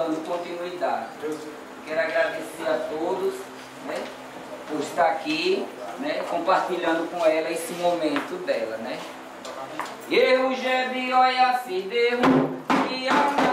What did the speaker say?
dando continuidade. Quero agradecer a todos né, por estar aqui, né, compartilhando com ela esse momento dela. Né? Eu já vi, olha, se deu, e a